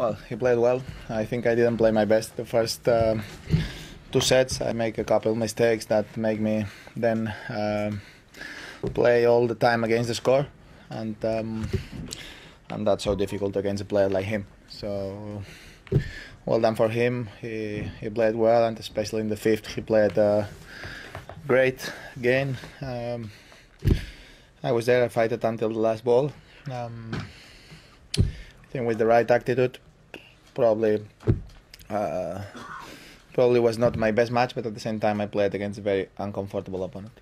Well, he played well. I think I didn't play my best the first uh, two sets. I make a couple mistakes that make me then uh, play all the time against the score, and um, and that's so difficult against a player like him. So well done for him. He he played well, and especially in the fifth, he played a great game. Um, I was there. I fought until the last ball. Um, I think with the right attitude, probably uh, probably was not my best match, but at the same time, I played against a very uncomfortable opponent.